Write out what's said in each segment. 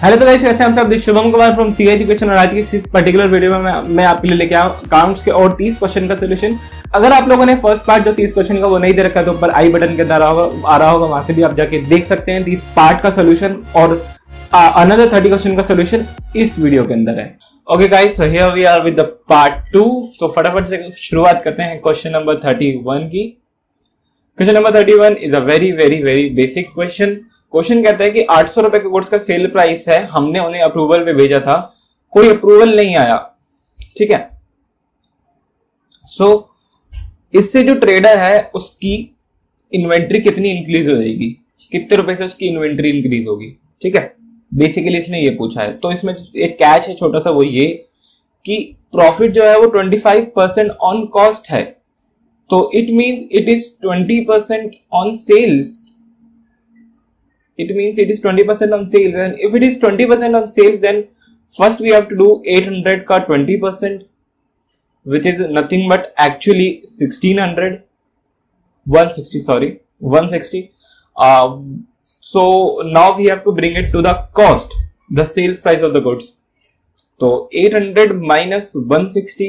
Hello तो guys कैसे हैं आप सब Shubham Kumar from C education और आज की इस पर्टिकुलर वीडियो में मैं, मैं आपके लिए लेके आऊँ अकाउंट्स के और 30 क्वेश्चन का सोल्यूशन अगर आप लोगों ने फ़र्स्ट पार्ट जो 30 क्वेश्चन का वो नहीं दे रखा तो ऊपर आई बटन के अंदर आ रहा होगा वहाँ से भी आप जाके देख सकते हैं तीस पार्ट का सोल्यूशन और अनदर थर्टी क्वेश्चन का सोल्यूशन इस वीडियो के अंदर है। Okay guys so here we are with the part two तो फटाफट से शुरुआत करते हैं क्वेश्चन नंबर थर्टी वन की। Question number thirty one is a very very very basic question question कहता है कि आठ सौ रुपए के गुड्स का सेल प्राइस है हमने उन्हें अप्रूवल पे भेजा था कोई अप्रूवल नहीं आया ठीक है? सो so, इससे जो ट्रेडर है उसकी इन्वेंट्री कितनी इंक्रीज हो जाएगी? कितने रुपए से उसकी इन्वेंट्री इंक्रीज होगी? ठीक है? बेसिकली इसने ये पूछा है। तो इसमें एक कैच है छोटा सा वो ये कि प्रॉफिट जो है वो 25 परसेंट ऑन कॉस्ट है। तो it means it is 20 percent on sales it means it is 20% on sales and if it is 20% on sales then first we have to do 800 ka 20% which is nothing but actually 1600 160 sorry 160 um, so now we have to bring it to the cost the sales price of the goods so 800 minus 160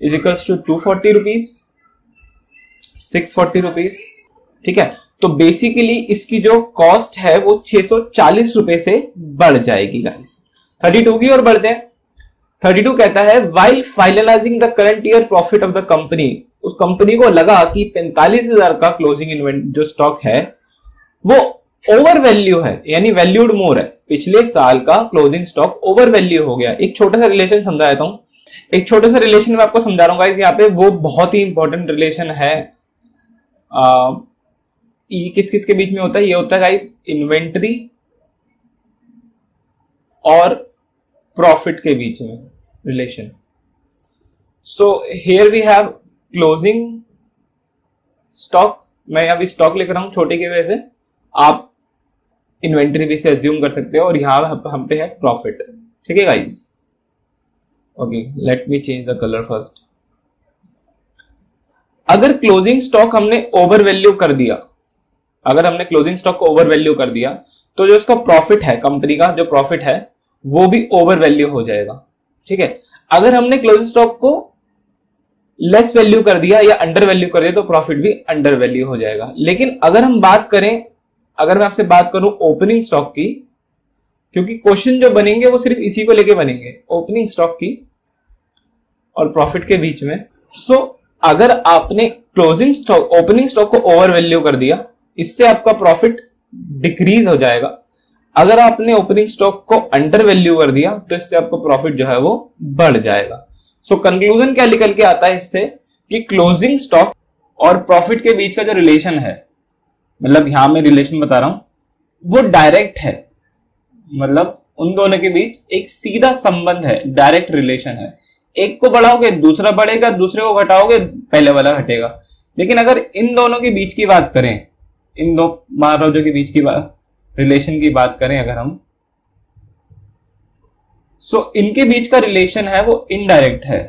is equals to 240 rupees 640 rupees ठीक है तो basically इसकी जो cost है वो छह सौ चालीस रुपए से बढ़ जाएगी गाइस 32 की ओर बढ़ते हैं. 32 कहता है while finalising the current year profit of the company उस कंपनी को लगा कि पैंतालीस हज़ार का क्लोजिंग इन्वेंट जो स्टॉक है वो ओवर वैल्यू है यानी वैल्यूड मोर है. पिछले साल का क्लोजिंग स्टॉक ओवर वैल्यू हो गया. एक छोटा सा रिलेशन समझा देता हूँ. एक छोटे सा रिलेशन में आपको समझा रहा हूँ यहाँ पे वो बहुत ही इंपॉर्टेंट रिलेशन है आ, ये किस किस के बीच में होता है? ये होता है गाइस इन्वेंट्री और प्रॉफिट के बीच में relation so here we have closing stock मैं अभी स्टॉक लेकर हूँ छोटे की वजह से। आप इन्वेंट्री भी से एज्यूम कर सकते हो और यहाँ हम पे है प्रॉफिट ठीक है guys okay let me change the colour first अगर क्लोजिंग स्टॉक हमने ओवर वैल्यू कर दिया अगर हमने क्लोजिंग स्टॉक को ओवर वैल्यू कर दिया तो जो उसका प्रॉफिट है कंपनी का जो प्रॉफिट है वो भी ओवर वैल्यू हो जाएगा। ठीक है? अगर हमने क्लोजिंग स्टॉक को लेस वैल्यू कर दिया या अंडर वैल्यू कर दिया तो प्रॉफिट भी अंडर वैल्यू हो जाएगा। लेकिन अगर हम बात करें अगर मैं आपसे बात करूँ ओपनिंग स्टॉक की क्योंकि क्वेश्चन जो बनेंगे वो सिर्फ़ इसी को लेके बनेंगे ओपनिंग स्टॉक की और प्रॉफिट के बीच में। सो so, अगर आपने क्लोजिंग स्टॉक ओपनिंग स्टॉक को ओवर वैल्यू कर दिया इससे आपका प्रॉफिट डिक्रीज हो जाएगा। अगर आपने ओपनिंग स्टॉक को अंडर वैल्यू कर दिया तो इससे आपका प्रॉफिट जो है वो बढ़ जाएगा। सो so, कंक्लूजन क्या निकल के आता है इससे कि क्लोजिंग स्टॉक और प्रॉफिट के बीच का जो रिलेशन है मतलब यहाँ मैं रिलेशन बता रहा हूँ वो डायरेक्ट है। मतलब उन दोनों के बीच एक सीधा संबंध है डायरेक्ट रिलेशन है। एक को बढ़ाओगे दूसरा बढ़ेगा दूसरे को घटाओगे पहले वाला घटेगा। लेकिन अगर इन दोनों के बीच की बात करें इन दो महाराजों के बीच की रिलेशन की बात करें अगर हम। सो so, इनके बीच का रिलेशन है वो इनडायरेक्ट है।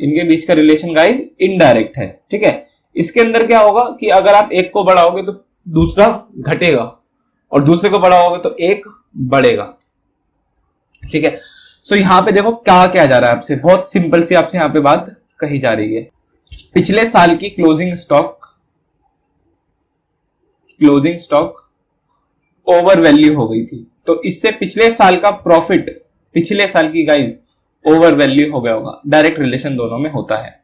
इनके बीच का रिलेशन गाइस इनडायरेक्ट है ठीक है? इसके अंदर क्या होगा कि अगर आप एक को बढ़ाओगे तो दूसरा घटेगा और दूसरे को बढ़ाओगे तो एक बढ़ेगा ठीक है? सो so, यहाँ पे देखो क्या क्या जा रहा है आपसे। बहुत सिंपल सी आपसे यहाँ पे बात कही जा रही है। पिछले साल की closing stock closing stock overvalue हो गई थी। तो इससे पिछले साल का प्रॉफिट पिछले साल की गाइज़ ओवर वैल्यू हो गया होगा। डायरेक्ट रिलेशन दोनों में होता है।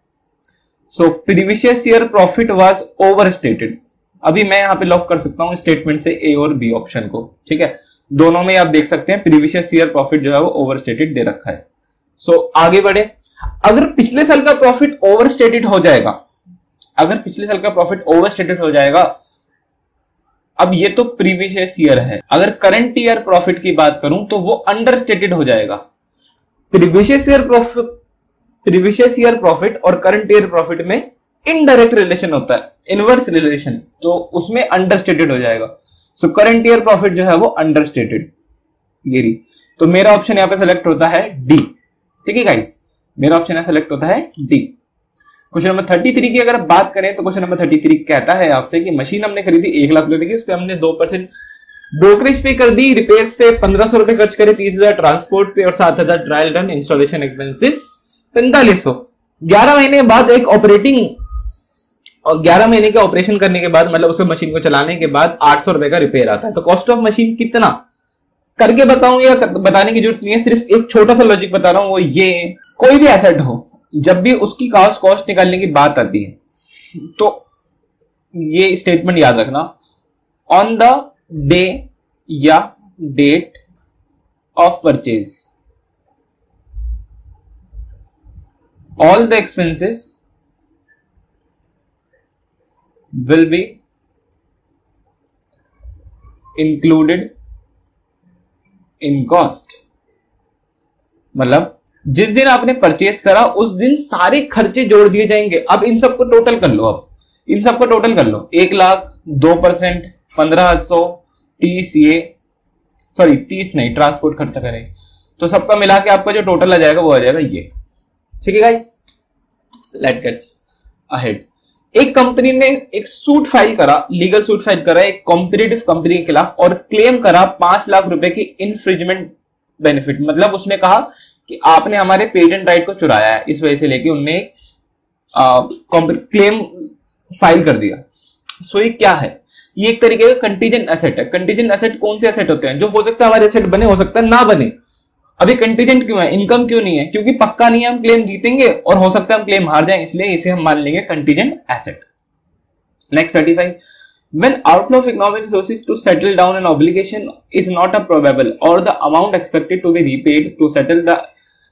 So previous year profit was overstated अभी मैं यहाँ पे लॉक कर सकता हूँ स्टेटमेंट से ए और बी ऑप्शन को। ठीक है? दोनों में आप देख सकते हैं प्रीवियस ईयर प्रॉफिट जो है वो ओवर स्टेटेड दे रखा है। सो so, आगे बढ़े। अगर पिछले साल का प्रॉफिट ओवर स्टेटेड हो जाएगा अगर पिछले साल का प्रॉफिट ओवर स्टेटेड हो जाएगा अब ये तो प्रीवियस ईयर है। अगर करंट ईयर प्रॉफिट की बात करूँ तो वो अंडरस्टेटेड हो जाएगा। Previous year profit previous year profit और करंट ईयर प्रॉफिट में इनडायरेक्ट रिलेशन होता है इनवर्स रिलेशन तो उसमें अंडरस्टेटेड हो जाएगा। सो करंट ईयर प्रॉफिट जो है वो अंडरस्टेटेड गिरी तो मेरा ऑप्शन यहाँ पे सेलेक्ट होता है डी ठीक है गाइस मेरा ऑप्शन यहाँ सेलेक्ट होता है D question number thirty three की अगर बात करें तो क्वेश्चन नंबर थर्टी थ्री कहता है आपसे कि मशीन हमने खरीदी, एक लाख रुपए की उस पर हमने दो परसेंट ब्रोकरेज पे कर दी रिपेयर्स पे पंद्रह सौ रुपए खर्च करे, तीस हज़ार ट्रांसपोर्ट पे और सात हज़ार ट्रायल रन इंस्टॉलेशन एक्सपेंसिस पैंतालीस सौ। ग्यारह महीने बाद एक ऑपरेटिंग और ग्यारह महीने का ऑपरेशन करने के बाद मतलब उस मशीन को चलाने के बाद आठ सौ रुपए का रिपेयर आता है। तो कॉस्ट ऑफ़ मशीन कितना? करके बताऊँ या बताने की ज़रूरत नहीं है, सिर्फ़ एक छोटा सा लॉजिक बता रहा हूँ, वो ये, कोई भी एसेट हो। जब भी उसकी कास्ट कॉस्ट निकालने की बात आती है तो ये स्टेटमेंट याद रखना। ऑन द डे या date of purchase all the expenses will be included in cost मतलब जिस दिन आपने परचेस करा, उस दिन सारे खर्चे जोड़ दिए जाएँगे। अब इन सबको टोटल कर लो अब। इन सबको टोटल कर लो। एक लाख, दो परसेंट पंद्रह, सौ, तीस, ये सॉरी तीस नहीं ट्रांसपोर्ट खर्चा करें तो सबका मिला के आपका जो टोटल आ जाएगा, वो आ जाएगा ये। ठीक है गाइस लेट गेट्स अहेड एक कंपनी ने एक सूट फ़ाइल करा लीगल सूट फ़ाइल करा, एक कॉम्पिटेटिव कंपनी के खिलाफ और क्लेम करा पाँच लाख रुपए की इनफ्रिजमेंट बेनिफिट मतलब उसने कहा कि आपने हमारे पेटेंट राइट को चुराया है। इस वजह से लेके उनने एक क्लेम फ़ाइल कर दिया। सो ये क्या है? ये एक तरीके का कंटीजेंट एसेट है। कंटीजेंट एसेट कौन से एसेट होते हैं? जो हो सकता है हमारे एसेट बने, हो सकता है ना बने। अभी कंटीजेंट क्यों है? इनकम क्यों नहीं है? क्योंकि पक्का नहीं है हम क्लेम जीतेंगे और हो सकता है हम क्लेम हार जाए, इसलिए इसे हम मान लेंगे contingent asset next thirty five when outflow of economic resources to settle down an obligation is not a probable, or the amount expected to be repaid to settle the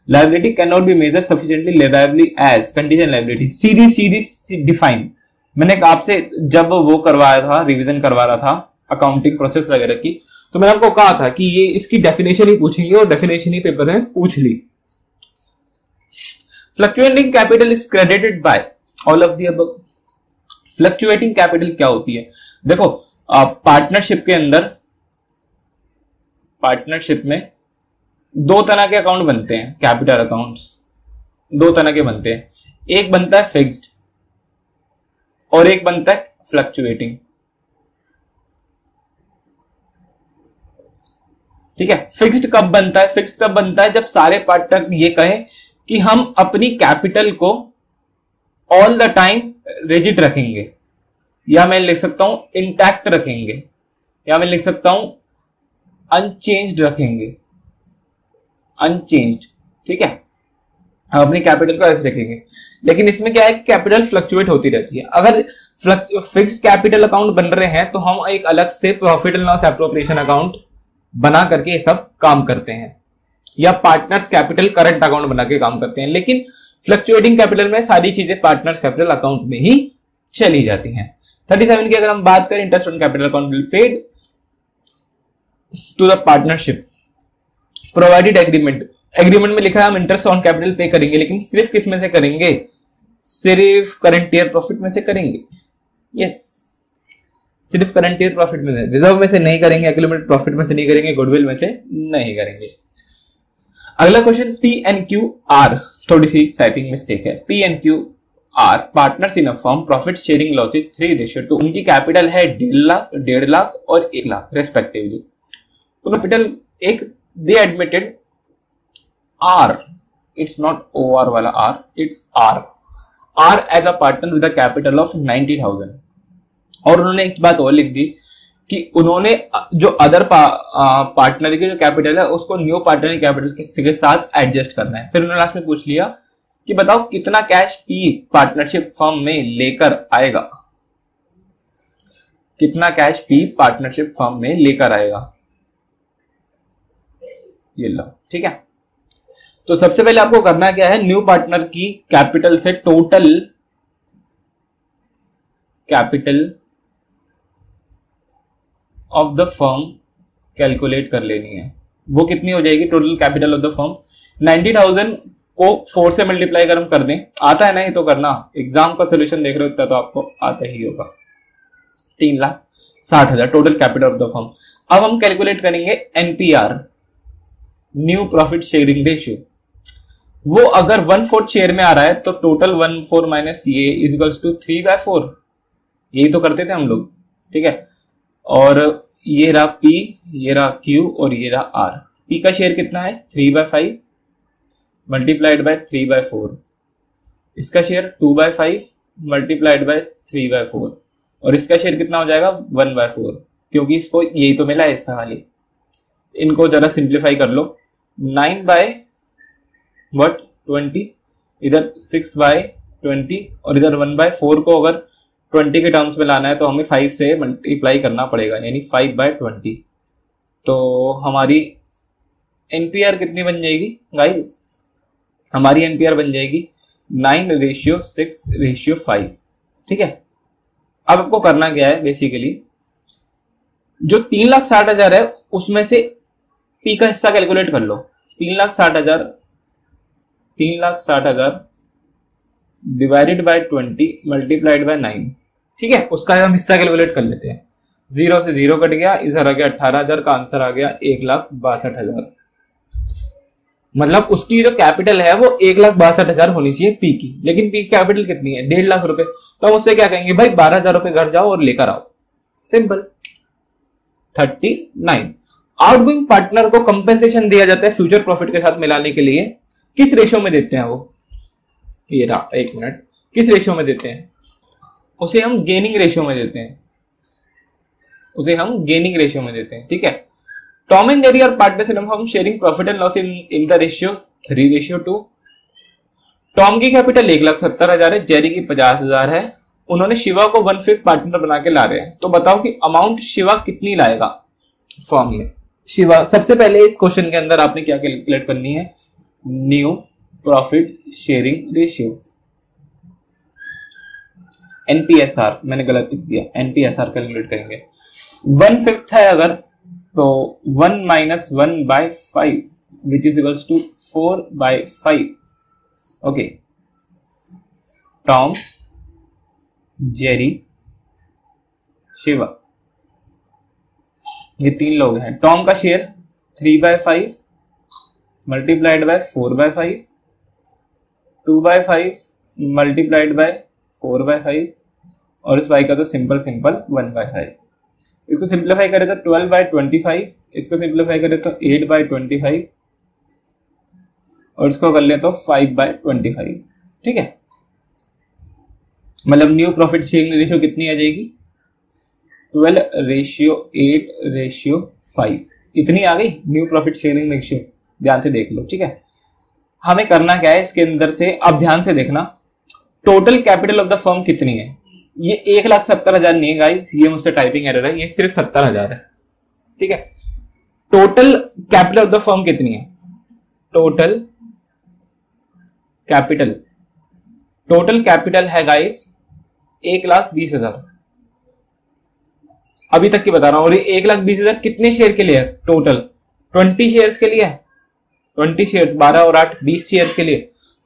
liability cannot be measured sufficiently reliably as contingent liability. सीधी सीधी define मैंने आपसे जब वो करवाया था revision करवा रहा था अकाउंटिंग प्रोसेस वगैरह की तो मैंने आपको कहा था कि ये इसकी डेफिनेशन ही पूछेंगे और डेफिनेशन ही पेपर में पूछ ली। Fluctuating capital is credited by all of the अब फ्लक्चुएटिंग कैपिटल क्या होती है? देखो पार्टनरशिप के अंदर पार्टनरशिप में दो तरह के अकाउंट बनते हैं कैपिटल अकाउंट्स दो तरह के बनते हैं। एक बनता है फिक्स्ड और एक बनता है फ्लक्चुएटिंग ठीक है? फिक्स्ड कब बनता है? फिक्स्ड कब बनता है जब सारे पार्टनर ये कहें कि हम अपनी कैपिटल को ऑल द टाइम रिजिट रखेंगे। या मैं लिख सकता हूँ इंटैक्ट रखेंगे। या मैं लिख सकता हूँ अनचेंज्ड रखेंगे। अनचेंज्ड ठीक है? हम अपनी कैपिटल को ऐसे रखेंगे। लेकिन इसमें क्या है कैपिटल फ्लक्चुएट होती रहती है। अगर फिक्स्ड कैपिटल अकाउंट बन रहे हैं तो हम एक अलग से profit and loss appropriation account बना करके ये सब काम करते हैं। या पार्टनर्स कैपिटल करंट अकाउंट बना के काम करते हैं। लेकिन फ्लक्चुएटिंग कैपिटल में सारी चीज़ें पार्टनर्स कैपिटल अकाउंट में ही चली जाती हैं। थर्टी सेवन की अगर हम बात करें interest on capital account paid to the partnership provided agreement agreement में लिखा है, हम इंटरेस्ट ऑन कैपिटल पे करेंगे, लेकिन सिर्फ़ किसमें से करेंगे? सिर्फ़ करंट ईयर प्रॉफिट में से करेंगे। यस सिर्फ़ करंट ईयर प्रॉफिट में से। रिज़र्व में से नहीं करेंगे एक्यूमुलेटेड प्रॉफिट में से नहीं करेंगे गुडविल में से नहीं करेंगे। अगला question P N Q R थोड़ी सी टाइपिंग मिस्टेक है। P N Q R partners in a firm profit sharing losses three ratio two उनकी कैपिटल है डेढ़ लाख डेढ़ लाख और एक लाख रेस्पेक्टिवली कैपिटल एक admitted R it's not O R वाला R it's R R as a partner with capital of ninety thousand और उन्होंने एक बात और लिख दी कि उन्होंने जो अदर पा, पार्टनर की जो कैपिटल है उसको न्यू पार्टनर कैपिटल के साथ एडजस्ट करना है। फिर उन्होंने लास्ट में पूछ लिया कि बताओ कितना कैश पी पार्टनरशिप फर्म में लेकर आएगा? कितना कैश पी पार्टनरशिप फर्म में लेकर आएगा? ये लो, ठीक है? तो सबसे पहले आपको करना क्या है न्यू पार्टनर की कैपिटल से total capital of the firm calculate कर लेनी है। वो कितनी हो जाएगी total capital of the firm ninety thousand को फोर से मल्टीप्लाई कर हम कर दें, आता है ना ये तो करना। एग्ज़ाम का सोल्यूशन देख रहे हो तो आपको आता ही होगा। तीन लाख साठ हज़ार total capital of the firm अब हम कैलकुलेट करेंगे NPR new profit sharing ratio. वो अगर वन फोर्थ शेयर में आ रहा है तो टोटल वन फोर माइनस ये equals two three by four यही तो करते थे हम लोग, ठीक है? और ये रहा P, ये रहा Q और ये रहा R P का शेयर कितना है? Three by five multiplied by three by four इसका share two by five multiplied by three by four और इसका शेयर कितना हो जाएगा? वन बाय फोर क्योंकि इसको यही तो मिला है, इसका खाली इनको जरा सिंप्लीफाई कर लो। नाइन बाय वट ट्वेंटी, इधर सिक्स बाय ट्वेंटी और इधर वन बाय फोर को अगर ट्वेंटी के टर्म्स में लाना है तो हमें फाइव से मल्टीप्लाई करना पड़ेगा, यानी फाइव बाय ट्वेंटी तो हमारी एनपीआर कितनी बन जाएगी? गाइस हमारी एनपीआर बन जाएगी nine ratio six ratio five ठीक है? अब आपको करना क्या है बेसिकली जो तीन लाख साठ हज़ार है, उसमें से पी का हिस्सा कैलकुलेट कर लो। तीन लाख साठ हज़ार, तीन लाख साठ हज़ार divided by twenty multiplied by nine ठीक है? उसका हम हिस्सा कैलकुलेट कर लेते हैं। ज़ीरो से ज़ीरो कट गया, इधर आ गया अट्ठारह हज़ार, का आंसर आ गया एक लाख बासठ हज़ार। मतलब उसकी जो कैपिटल है वो एक लाख बासठ हज़ार होनी चाहिए पी की। लेकिन पी कैपिटल कितनी है? डेढ़ लाख रुपए। तो हम उससे क्या कहेंगे? भाई बारह हज़ार रुपए घर जाओ और लेकर आओ। Simple thirty nine. Outgoing partner को कंपेंसेशन दिया जाता है फ्यूचर प्रॉफिट के साथ मिलाने के लिए। किस रेशियो में देते हैं वो? ये रहा, एक मिनट किस रेशियो में देते हैं? उसे हम गेनिंग रेशियो में देते हैं। उसे हम गेनिंग रेशियो में देते हैं, ठीक है? टॉम एंड जेरी और पार्टनरशिप हम sharing profit and loss in in the ratio three ratio two Tom की कैपिटल एक लाख सत्तर हज़ार है जेरी की पचास हज़ार है। उन्होंने शिवा को वन फिफ्थ पार्टनर बना के ला रहे हैं। तो बताओ कि अमाउंट शिवा कितनी लाएगा फॉर्म में शिवा, सबसे पहले इस क्वेश्चन के अंदर आपने क्या कैलकुलेट करनी है? New profit sharing ratio NPSR मैंने गलत लिख दिया। एनपीएसआर कैलकुलेट करेंगे। वन फिफ्थ है अगर तो one minus one by five which is equals to four by five okay Tom Jerry Shiva ये तीन लोग हैं। टॉम का share three by five multiplied by four by five two by five multiplied by four by five और इस बाई का तो simple simple one by five इसको सिंप्लीफाई करें तो ट्वेल्व बाय ट्वेंटी फाइव इसको सिंप्लीफाई करें तो एट बाय ट्वेंटी फाइव और इसको कर ले तो फाइव बाय ट्वेंटी फाइव ठीक है? मतलब न्यू प्रॉफिट शेयरिंग रेशियो कितनी आ जाएगी? Twelve ratio eight ratio five इतनी आ गई? न्यू प्रॉफिट शेयरिंग रेशियो ध्यान से देख लो, ठीक है? हमें करना क्या है? इसके अंदर से, अब ध्यान से देखना। Total capital of the firm कितनी है? ये एक लाख सत्तर हज़ार नहीं है गाइस ये मुझसे टाइपिंग एरर है। ये सिर्फ़ सत्तर हज़ार है। ठीक है? Total capital of the firm कितनी है? टोटल कैपिटल टोटल कैपिटल है गाइस एक लाख बीस हज़ार। अभी तक की बता रहा हूँ, और एक लाख बीस हज़ार कितने शेयर के लिए टोटल ट्वेंटी शेयर के लिए ट्वेंटी शेयर बारह और आठ, बीस शेयर के लिए।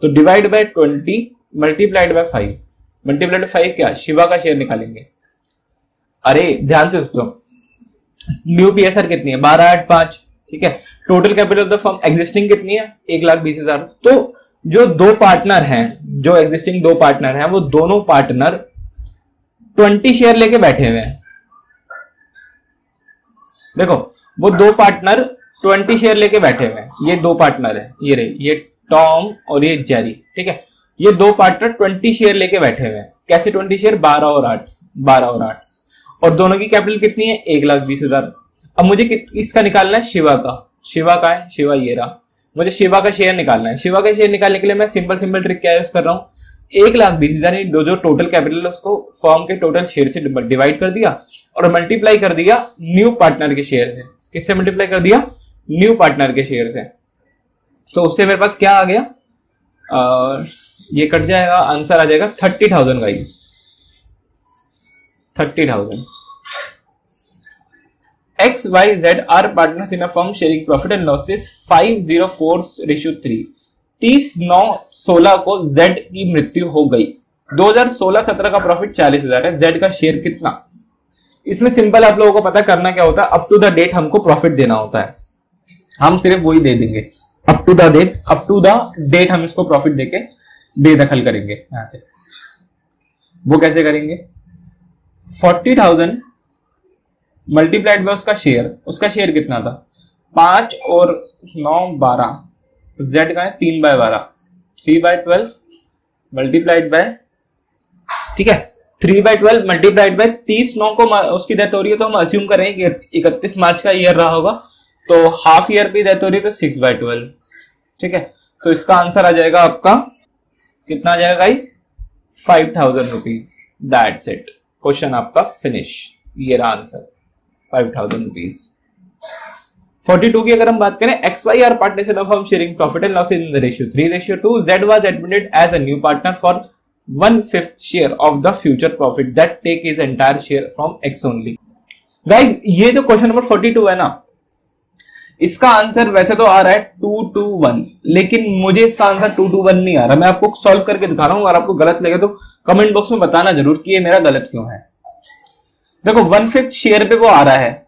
तो divide by twenty multiplied by five multiplied five क्या? शिवा का शेयर निकालेंगे। अरे, ध्यान से सुनो। न्यू पी एस आर कितनी है? बारह, आठ, पाँच। ठीक है? Total capital of the firm existing कितनी है? एक लाख बीस हज़ार। तो जो दो पार्टनर हैं, जो एग्जिस्टिंग दो पार्टनर हैं, वो दोनों पार्टनर ट्वेंटी शेयर लेके बैठे हुए हैं। देखो, वो दो पार्टनर ट्वेंटी शेयर लेके बैठे हुए हैं। ये दो पार्टनर है। ये रहे, ये टॉम और ये जेरी ठीक है? ये दो पार्टनर ट्वेंटी शेयर लेके बैठे हुए हैं। कैसे ट्वेंटी शेयर बारह और आठ, बारह और आठ। और दोनों की कैपिटल कितनी है? एक लाख बीस हज़ार। अब मुझे इसका निकालना है शिवा का। शिवा का है? शिवा ये रहा। मुझे शिवा का शेयर निकालना है। शिवा का शेयर निकालने के लिए मैं सिंपल सिंपल ट्रिक क्या यूज़ कर रहा हूँ? एक लाख बीस हज़ार जो टोटल कैपिटल है उसको फॉर्म के टोटल शेयर से डिवाइड कर दिया और मल्टीप्लाई कर दिया न्यू पार्टनर के शेयर से। किससे मल्टीप्लाई कर दिया? न्यू पार्टनर के शेयर से। तो उससे मेरे पास क्या आ गया? आ, ये कट जाएगा आंसर आ जाएगा thirty thousand guys thirty thousand X Y Z are partners in a firm sharing profit and losses five zero four ratio three तीस नौ सोलह को जेड की मृत्यु हो गई। 2016-17 का प्रॉफिट चालीस हज़ार है। जेड का शेयर कितना? इसमें सिंपल आप लोगों को पता करना क्या होता है? अप टू द डेट हमको प्रॉफिट देना होता है। हम सिर्फ़ वही दे देंगे। Up to the date up to the date हम इसको प्रॉफिट देके बेदखल करेंगे यहाँ से। वो कैसे करेंगे? फोर्टी थाउज़ेंड मल्टीप्लाइड बाय उसका शेयर उसका शेयर कितना था? पाँच और नौ बारह। जेड का है तीन बाय बारह। Three by twelve multiplied by, ठीक है? Three by twelve multiplied by तीस नौ को उसकी डेथ हो रही है तो हम अज्यूम करें कि इकतीस मार्च का ईयर रहा होगा। तो हाफ़ ईयर की डेथ हो रही है तो सिक्स बाय ट्वेल्व ठीक है? तो इसका आंसर आ जाएगा आपका, कितना आ जाएगा guys five thousand rupees that's it question आपका फिनिश ये रहा आंसर फाइव थाउज़ेंड रुपीज़ 42 की अगर हम बात करें X Y are partnership of हम sharing profit and loss in the ratio three ratio two Z was admitted as a new partner for one fifth share of the future profit that take is entire share from X only guys ये जो question number forty two है ना, इसका answer वैसे तो आ रहा है to to one लेकिन मुझे इसका आंसर टू टू वन नहीं आ रहा। मैं आपको सॉल्व करके दिखा रहा हूँ, अगर आपको गलत लगे तो कमेंट बॉक्स में बताना ज़रूर कि ये मेरा गलत क्यों है। देखो वन फिफ्थ शेयर पे वो आ रहा है।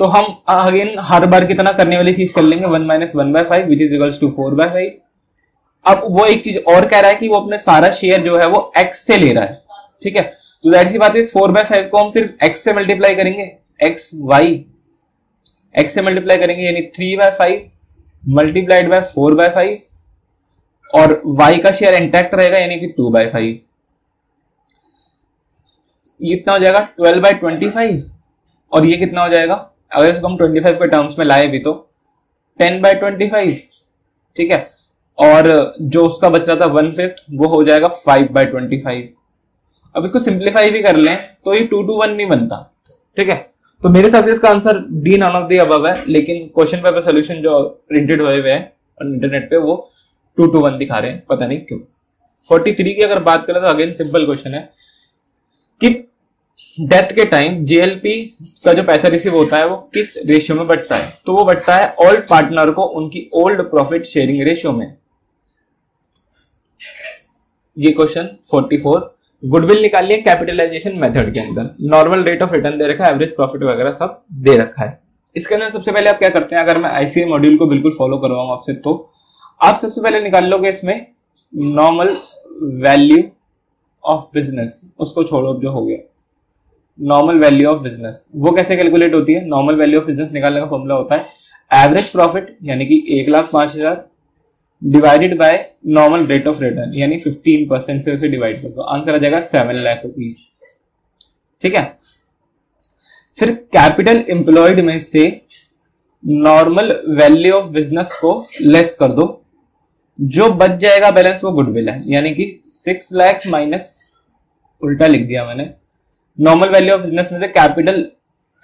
तो हम अगेन हर बार कितना करने वाली चीज़ कर लेंगे? One minus one by five which is equals to four by five अब वो एक चीज़ और कह रहा है कि वो अपने सारा शेयर जो है वो एक्स से ले रहा है। ठीक है? तो ज़ाहिर सी बात है फोर बाय फाइव को हम सिर्फ़ एक्स से मल्टीप्लाई करेंगे। एक्स वाई एक्स से मल्टीप्लाई करेंगे, यानी three by five multiplied by four by five और वाई का शेयर इंटैक्ट रहेगा, यानी कि टू बाय फाइव ये कितना हो जाएगा? ट्वेल्व बाय ट्वेंटी फाइव और ये कितना हो जाएगा? अगर इसको हम ट्वेंटी फाइव के टर्म्स में लाए भी तो टेन बाय ट्वेंटी फाइव ठीक है? और जो उसका बच रहा था वन फिफ्थ वो हो जाएगा फाइव बाई ट्वेंटी फाइव अब इसको सिंप्लीफाई भी कर लें तो ये टू टू वन नहीं बनता, ठीक है? तो मेरे हिसाब से इसका answer D none of the above है, लेकिन क्वेश्चन पेपर सोल्यूशन जो प्रिंटेड हुए हुए हैं इंटरनेट पे वो टू टू वन दिखा रहे हैं, पता नहीं क्यों. फोर्टी थ्री की अगर बात करें तो अगेन सिंपल क्वेश्चन है कि डेथ के टाइम जेएलपी का जो पैसा रिसीव होता है वो किस रेशियो में बटता है? तो वो बटता है ओल्ड पार्टनर को उनकी ओल्ड प्रॉफिट शेयरिंग रेशियो में। ये क्वेश्चन 44 गुडविल निकालिए कैपिटलाइजेशन मेथड के अंदर। नॉर्मल रेट ऑफ़ रिटर्न दे रखा है एवरेज प्रॉफिट वगैरह सब दे रखा है। इसके अंदर सबसे पहले आप क्या करते हैं? अगर मैं आईसीआई मॉड्यूल को बिल्कुल फॉलो करवाऊं आपसे तो आप सबसे पहले निकाल लोगे इसमें नॉर्मल वैल्यू ऑफ़ बिज़नेस उसको छोड़ो जो हो गया। नॉर्मल वैल्यू ऑफ़ बिज़नेस वो कैसे कैलकुलेट होती है? नॉर्मल वैल्यू ऑफ़ बिज़नेस निकालने का फॉर्मूला होता है एवरेज प्रॉफिट यानी कि एक लाख पाँच हज़ार divided by normal rate of return यानी 15 परसेंट से उसे डिवाइड कर दो। आंसर आ जाएगा सेवन लाख रुपीज़ ठीक है? फिर कैपिटल एम्प्लॉयड में से नॉर्मल वैल्यू ऑफ़ बिज़नेस को लेस कर दो। जो बच जाएगा बैलेंस वो गुडविल है। यानी कि सिक्स लैख माइनस उल्टा लिख दिया मैंने। नॉर्मल वैल्यू ऑफ़ बिज़नेस में से कैपिटल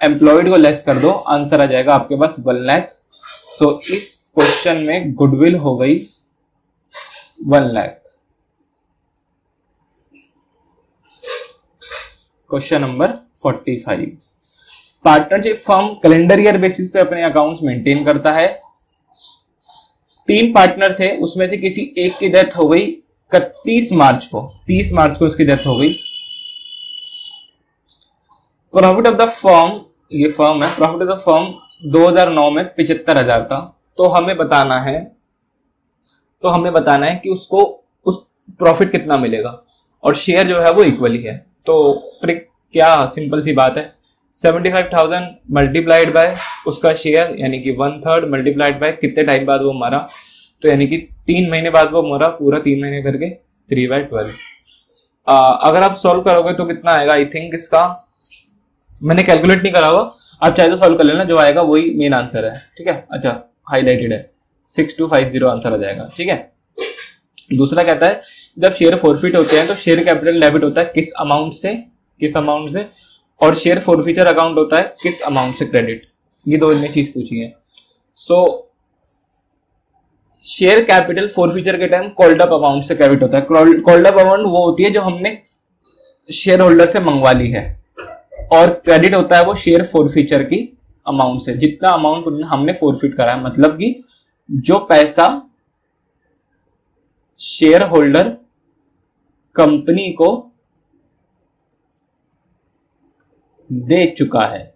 एम्प्लॉयड को लेस कर दो आंसर आ जाएगा आपके पास वन लैख सो इस क्वेश्चन में गुडविल हो गई one lakh question number forty five partnership firm calendar year basis पे अपने अकाउंट्स मेंटेन करता है। तीन पार्टनर थे, उसमें से किसी एक की डेथ हो गई इकतीस मार्च को। तीस मार्च को उसकी डेथ हो गई। प्रॉफिट ऑफ़ द फर्म ये फर्म है प्रॉफिट ऑफ़ द फर्म 2009 में पिछहत्तर हज़ार था। तो हमें बताना है तो हमें बताना है कि उसको, उस प्रॉफिट कितना मिलेगा। और शेयर जो है वो इक्वली है। तो ट्रिक क्या सिंपल सी बात है। Seventy five thousand multiplied by उसका शेयर यानी कि वन थर्ड मल्टीप्लाइड बाय कितने टाइम बाद वो मरा। तो यानी कि तीन महीने बाद वो मरा, पूरा तीन महीने करके थ्री बाय ट्वेल्व अगर आप सॉल्व करोगे तो कितना आएगा? आई थिंक इसका मैंने कैलकुलेट नहीं करा हुआ। आप चाहे तो सॉल्व कर लेना, जो आएगा वही मेन आंसर है। ठीक है? अच्छा हाईलाइटेड है। Six two five zero answer आ जाएगा। ठीक है? दूसरा कहता है, जब शेयर फोरफिट होते हैं तो शेयर कैपिटल डेबिट होता है किस अमाउंट से? किस अमाउंट से? और शेयर फोरफीचर अकाउंट होता है किस अमाउंट से क्रेडिट ये दो इनने चीज़ पूछी है। सो शेयर कैपिटल फोरफीचर के टाइम कॉल्ड अप अमाउंट से क्रेडिट होता है। कॉल्ड अप अमाउंट वो होती है जो हमने शेयर होल्डर से मंगवा ली है। और क्रेडिट होता है वो शेयर फोरफीचर की अमाउंट से। जितना अमाउंट हमने फोरफिट करा है। मतलब कि जो पैसा शेयर होल्डर कंपनी को दे चुका है।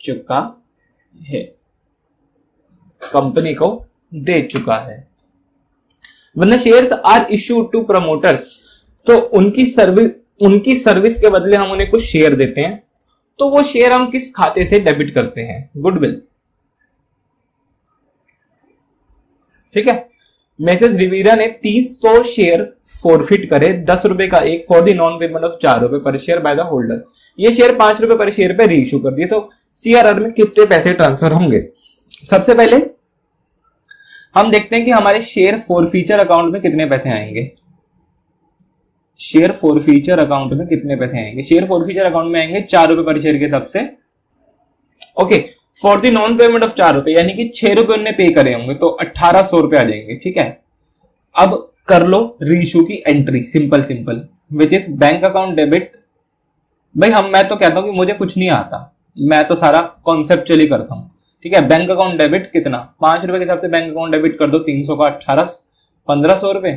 चुका है। कंपनी को दे चुका है। One shares are issue to promoters तो उनकी सर्विस उनकी सर्विस के बदले हम उन्हें कुछ शेयर देते हैं तो वो शेयर हम किस खाते से डेबिट करते हैं? गुडविल ठीक है? मैसेज रिवीरा ने 300 शेयर फोरफिट करे, दस रुपए का एक for the non payment of चार रुपए पर शेयर बाय द होल्डर ये शेयर पाँच रुपए पर शेयर पे रीइश्यू कर दिए तो सीआरआर में कितने पैसे ट्रांसफ़र होंगे? सबसे पहले, हम देखते हैं कि हमारे शेयर फोर फीचर अकाउंट में कितने पैसे आएँगे। शेयर फोर फीचर अकाउंट में कितने पैसे आएँगे? शेयर फोर फीचर अकाउंट में आएँगे चार रुपए पर शेयर के हिसाब से। Okay for the non payment of चार रुपए, यानी कि छह रुपए उन्हें पे करे होंगे तो अट्ठारह सौ रुपए आ जाएँगे, ठीक है? अब कर लो रीशू की entry simple simple which is bank account debit भाई, हम, मैं तो कहता हूँ कि मुझे कुछ नहीं आता। मैं तो सारा कॉन्सेप्चुअली करता हूँ, ठीक है? बैंक अकाउंट डेबिट कितना? पाँच रुपए के हिसाब से बैंक अकाउंट डेबिट कर दो, तीन सौ का अट्ठारह, पंद्रह सौ रुपए।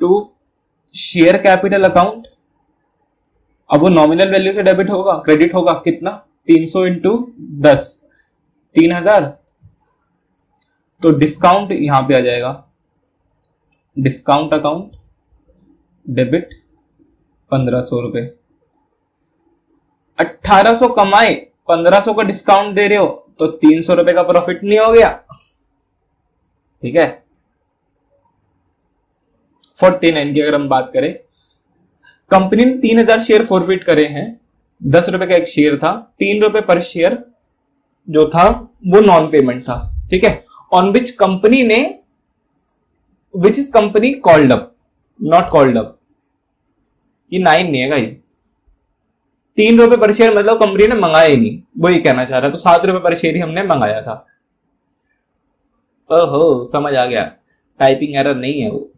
टू शेयर कैपिटल अकाउंट अब वो नॉमिनल वैल्यू से डेबिट होगा क्रेडिट होगा, कितना? तीन सौ इंटू दस, तीन हज़ार। तो डिस्काउंट यहाँ पे आ जाएगा। डिस्काउंट अकाउंट डेबिट पंद्रह सौ रुपए। अट्ठारह सौ कमाए, पंद्रह सौ का डिस्काउंट दे रहे हो तो तीन सौ रुपए का प्रॉफिट नहीं हो गया। ठीक है? फोर्टी नाइन की अगर हम बात करें, कंपनी ने तीन हज़ार शेयर फोरफिट करे हैं। दस रुपए का एक शेयर था, तीन रुपए पर शेयर जो था, वो नॉन पेमेंट था, ठीक है? ऑन विच कंपनी ने which is company called up not called up ये नाइन नहीं है गाइज़ तीन रुपए पर शेयर मतलब कंपनी ने मंगाया नहीं वो ये कहना चाह रहा तो सात रुपए पर शेयर ही हमने मंगाया था। ओहो, समझ आ गया। टाइपिंग एरर नहीं है वो।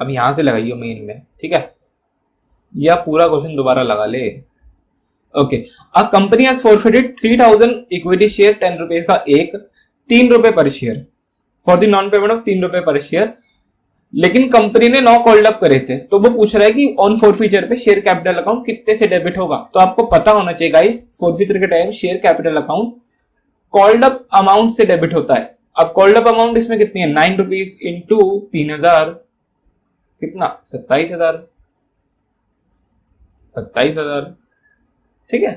अब यहाँ से लगाइए मेन में, ठीक है? या पूरा क्वेश्चन दोबारा लगा ले। Okay a company has forfeited three thousand equity share ten rupees का एक, तीन रुपए पर share for the non payment of तीन रुपए पर शेयर लेकिन कंपनी ने नौ कॉल्ड अप करे थे। तो वो पूछ रहा है कि ऑन फोर फीचर पे शेयर कैपिटल अकाउंट कितने से डेबिट होगा? तो आपको पता होना चाहिए गाइस फोर के time share capital account called up amount से डेबिट होता है। अब कॉल्ड अप अमाउंट इसमें कितनी है? नाइन रुपीज़ इंटू तीन हज़ार कितना? सत्ताईस हज़ार। सत्ताईस हज़ार। ठीक है?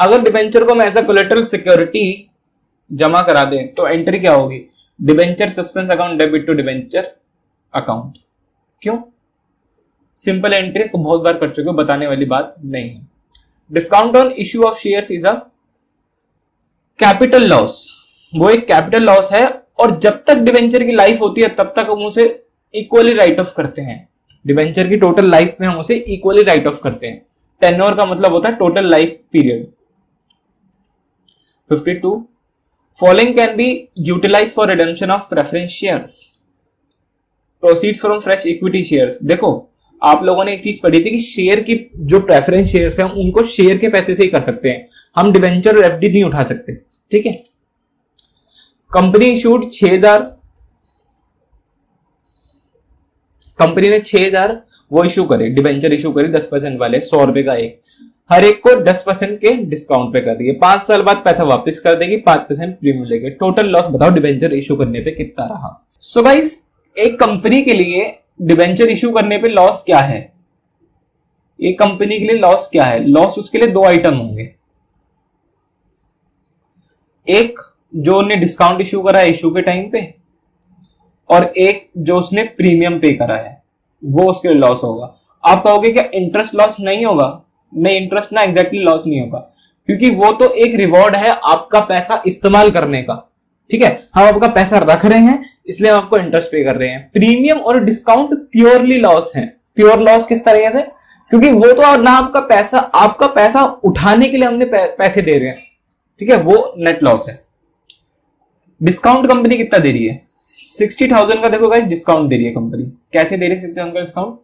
अगर डिबेंचर को हम एज अ कोलेटरल सिक्योरिटी जमा करा दें तो एंट्री क्या होगी? Debenture suspense account debit to debenture account क्यों? सिंपल एंट्री को बहुत बार कर चुके बताने वाली बात नहीं है। Discount on issue of share is a capital loss वो एक कैपिटल लॉस है और जब तक डिवेंचर की लाइफ होती है, तब तक हम उसे इक्वली राइट ऑफ़ करते हैं। डिवेंचर की टोटल लाइफ में हम उसे इक्वली राइट ऑफ़ करते हैं। टेन का मतलब होता है total life period 52 following can be utilise for redemption of preference shares proceeds from fresh equity shares देखो, आप लोगों ने एक चीज़ पढ़ी थी कि शेयर की जो प्रेफरेंस शेयर्स हैं, उनको शेयर के पैसे से ही कर सकते हैं। हम डिवेंचर और एफडी नहीं उठा सकते। ठीक है? कंपनी इशूड छह हज़ार। कंपनी ने छह हज़ार वो इशू करे डिवेंचर इशू करे दस परसेंट वाले, सौ रुपए का एक। हर एक को दस परसेंट के डिस्काउंट पे कर दिए। पाँच साल बाद पैसा वापस कर देगी, पाँच परसेंट प्रीमियम लेके। टोटल लॉस बताओ डिवेंचर इशू करने पे कितना रहा। सो गाइस एक कंपनी के लिए डिवेंचर इशू करने पे लॉस क्या है? एक कंपनी के लिए लॉस क्या है? लॉस उसके लिए दो आइटम होंगे। एक जो उन्हें डिस्काउंट इशू करा है इशू के टाइम पे, और एक जो उसने प्रीमियम पे करा है, वो उसके लॉस होगा। आप कहोगे क्या इंटरेस्ट लॉस नहीं होगा? नहीं इंटरेस्ट ना एग्जैक्टली लॉस नहीं होगा। क्योंकि वो तो एक रिवॉर्ड है आपका पैसा इस्तेमाल करने का। ठीक है? हम आपका पैसा रख रहे हैं, इसलिए हम आपको इंटरेस्ट पे कर रहे हैं। प्रीमियम और डिस्काउंट प्योरली लॉस है। प्योर लॉस किस तरीके से? क्योंकि वो तो ना आपका पैसा आपका पैसा उठाने के लिए हमने पैसे दे रहे हैं। ठीक है? वो नेट लॉस है। डिस्काउंट कंपनी कितना दे रही है? सिक्सटी थाउज़ेंड का देखो गाइस डिस्काउंट दे रही है कंपनी कैसे दे रही है सिक्सटी का डिस्काउंट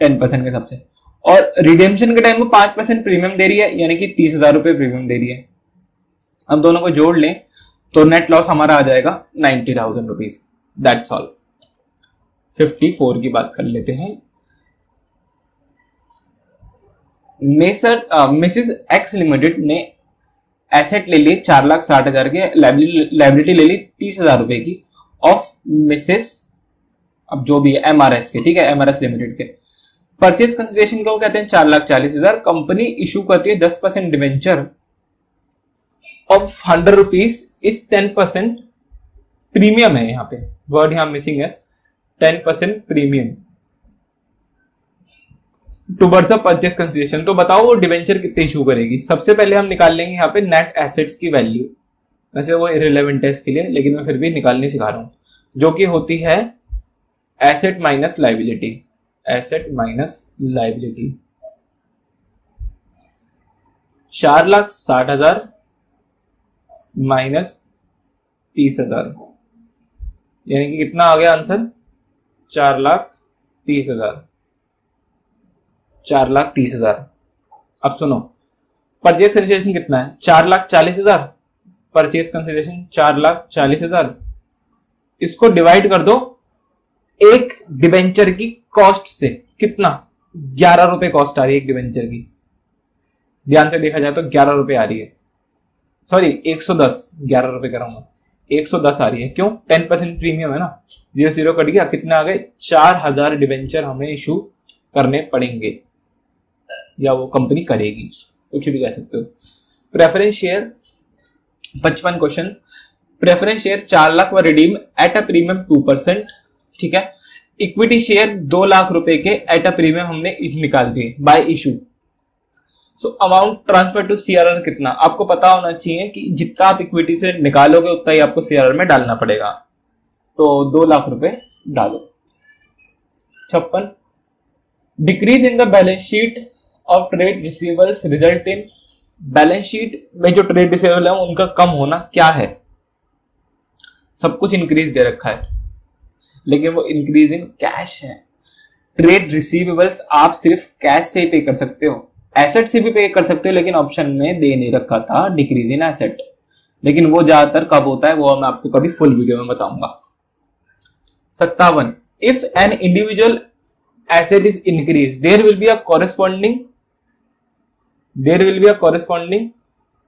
टेन परसेंट के हिसाब से। और रिडेम्पशन के टाइम में पाँच परसेंट प्रीमियम दे रही है, यानी कि तीस हज़ार रुपए प्रीमियम दे रही है। अब दोनों को जोड़ लें तो नेट लॉस हमारा आ जाएगा ninety thousand rupees that's all fifty four की बात कर लेते हैं। मेसर मिसिज एक्स लिमिटेड ने एसेट ले लिए चार लाख साठ हज़ार के लाइबिलिटी ले ली तीस हज़ार रुपए की ऑफ़ मिसेस अब जो भी है एमआरएस के, ठीक है एमआरएस लिमिटेड के। परचेज कंसिडरेशन को कहते हैं? चार लाख चालीस हज़ार। कंपनी इशू करती है दस percent debenture of hundred rupees इस टेन परसेंट प्रीमियम है यहाँ पे। वर्ड यहाँ मिसिंग है। Ten percent premium towards of purchase consideration तो बताओ वो डिवेंचर कितने इशू करेगी? सबसे पहले हम निकाल लेंगे यहाँ पे नेट एसेट्स की वैल्यू वैसे वो इरेलीवेंट है इसके लिए, लेकिन मैं फिर भी निकालने सिखा रहा हूँ। जो कि होती है asset minus liability asset minus liability चार लाख साठ हज़ार माइनस तीस हज़ार। यानी कि कितना आ गया आंसर? चार लाख तीस हज़ार। चार लाख तीस हज़ार। अब सुनो परचेज कंसिडरेशन कितना है? चार लाख चालीस हज़ार। परचेज कंसिडरेशन चार लाख चालीस हज़ार। इसको डिवाइड कर दो एक डिवेंचर की कॉस्ट से। कितना? ग्यारह रुपए कॉस्ट आ रही है एक डिवेंचर की। ध्यान से देखा जाए तो ग्यारह रुपए आ रही है। सॉरी एक सौ दस, ग्यारह रुपए कराऊँगा एक सौ दस आ रही है। क्यों? टेन परसेंट प्रीमियम है ना। ज़ीरो ज़ीरो कट गया, कितने आ गए? चार हज़ार डिवेंचर हमें इशू करने पड़ेंगे। या वो कंपनी करेगी। कुछ भी कह सकते हो। प्रेफरेंस शेयर पचपन क्वेश्चन प्रेफरेंस शेयर चार लाख व redeem at a premium two percent ठीक है? इक्विटी शेयर दो लाख रुपए के एट अ प्रीमियम हमने निकाल दिए by issue so amount transfer to CRR कितना? आपको पता होना चाहिए कि जितना आप इक्विटी से निकालोगे, उतना ही आपको सीआरआर में डालना पड़ेगा। तो दो लाख रुपए डालो। छप्पन। Decrease in the balance sheet of trade receivers result in balance sheet में जो ट्रेड रिसीवेबल है उनका कम होना क्या है? सब कुछ इंक्रीज दे रखा है। लेकिन वो इंक्रीज इन कैश है। ट्रेड रिसीवेबल्स आप सिर्फ़ कैश से ही पे कर सकते हो। एसेट से भी पे कर सकते हो, लेकिन ऑप्शन में दे नहीं रखा था। डिक्रीज इन एसेट लेकिन वो ज़्यादातर कब होता है, वो मैं आपको कभी फुल वीडियो में बताऊँगा। सत्तावन। If an individual asset is increase there will be a corresponding there will be a corresponding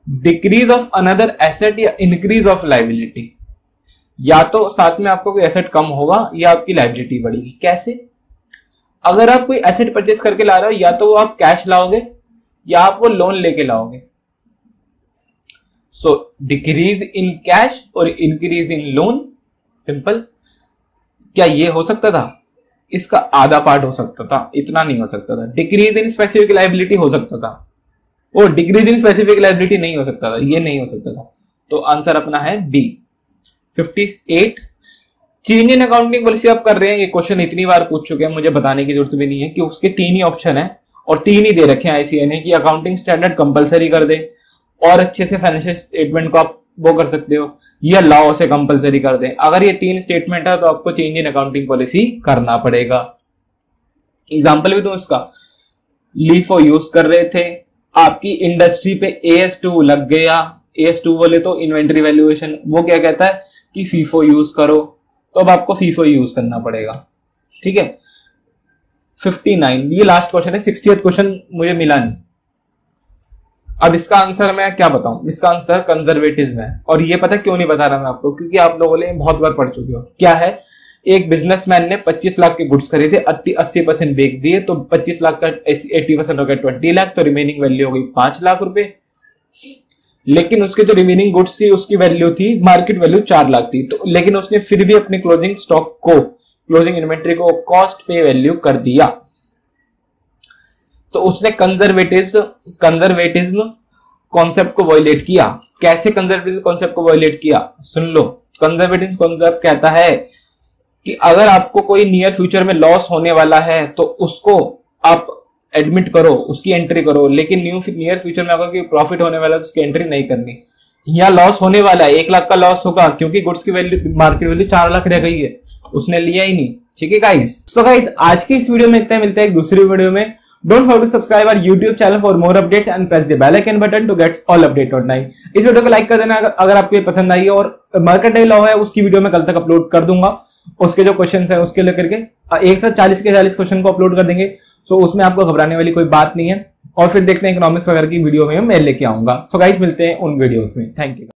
decrease of another asset या इंक्रीज ऑफ़ लाइबिलिटी या तो साथ में आपको कोई एसेट कम होगा, या आपकी लाइबिलिटी बढ़ेगी। कैसे? अगर आप कोई एसेट परचेस करके ला रहे हो, या तो वो आप कैश लाओगे, या आप वो लोन लेके लाओगे। सो डिक्रीज इन कैश और इंक्रीज इन लोन सिंपल क्या ये हो सकता था? इसका आधा पार्ट हो सकता था, इतना नहीं हो सकता था। डिक्रीज इन स्पेसिफिक लाइबिलिटी हो सकता था। वो डिक्रीज इन स्पेसिफिक लाइबिलिटी नहीं हो सकता था, ये नहीं हो सकता था। तो आंसर अपना है B fifty eight change in accounting policy आप कर रहे हैं, ये क्वेश्चन इतनी बार पूछ चुके हैं, मुझे बताने की ज़रूरत भी नहीं है कि उसके तीन ही ऑप्शन है और तीन ही दे रखे हैं आईसीए ने कि। अकाउंटिंग स्टैंडर्ड कंपलसरी कर दे और अच्छे से फाइनेंशियल स्टेटमेंट को आप वो कर सकते हो, या लॉ से कंपलसरी कर दे। अगर ये तीन स्टेटमेंट है तो आपको चेंज इन अकाउंटिंग पॉलिसी करना पड़ेगा। एग्ज़ाम्पल भी दू इसका। लीफो यूज़ कर रहे थे आपकी इंडस्ट्री पे ए एस टू लग गया। ए एस टू बोले तो इन्वेंट्री वैल्यूएशन वो क्या कहता है कि फीफो यूज़ करो। तो अब आपको फीफो यूज़ करना पड़ेगा। ठीक है? 59 ये लास्ट क्वेश्चन है। सिक्सटी क्वेश्चन मुझे मिला नहीं। अब इसका आंसर मैं क्या बताऊँ? इसका आंसर कंजर्वेटिव है। और ये पता क्यों नहीं बता रहा मैं आपको? क्योंकि आप लोगों ने बहुत बार पढ़ चुके हो। क्या है? एक बिजनेसमैन ने 25 लाख के गुड्स खरीदे अस्सी परसेंट बेच दिए तो 25 लाख का 80 परसेंट हो गया ट्वेंटी लाख तो रिमेनिंग वैल्यू हो गई पाँच लाख रुपए। लेकिन उसके जो रिमेनिंग गुड्स थी, उसकी वैल्यू थी मार्केट वैल्यू चार लाख थी। तो लेकिन उसने फिर भी अपने क्लोजिंग स्टॉक को क्लोजिंग इन्वेंट्री को कॉस्ट पे वैल्यू कर दिया। तो उसने कंजर्वेटिव कंजर्वेटिज्म कॉन्सेप्ट को वॉयलेट किया। कैसे कंजर्वेटिव कॉन्सेप्ट को वॉयलेट किया? सुन लो। कंजर्वेटिव कॉन्सेप्ट कहता है कि अगर आपको कोई नियर फ्यूचर में लॉस होने वाला है तो उसको आप एडमिट करो, उसकी एंट्री करो। लेकिन न्यू नियर फ्यूचर में अगर प्रॉफिट होने वाला है तो उसकी एंट्री नहीं करनी। यहाँ लॉस होने वाला है, एक लाख का लॉस होगा, क्योंकि गुड्स की वैल्यू मार्केट वैल्यू चार लाख रह गई है। उसने लिया ही नहीं। ठीक है गाइस सो गाइस आज की इस वीडियो में इतना मिलता है दूसरी वीडियो में। Don't forget to subscribe our YouTube channel for more updates and press the bell icon button to get all update on time इस वीडियो को लाइक कर देना, अगर आपको पसंद आई और मार्केट डे लॉ है, उसकी वीडियो में कल तक अपलोड कर दूँगा। उसके जो क्वेश्चन है, उसके लेकर के एक सौ चालीस के चालीस क्वेश्चन को अपलोड कर देंगे। सो उसमें आपको घबराने वाली कोई बात नहीं है। और फिर देखते हैं इकोनॉमिक्स वगैरह की वीडियो में मैं लेके आऊँगा। सो गाइज़ मिलते हैं उन वीडियोस में। Thank you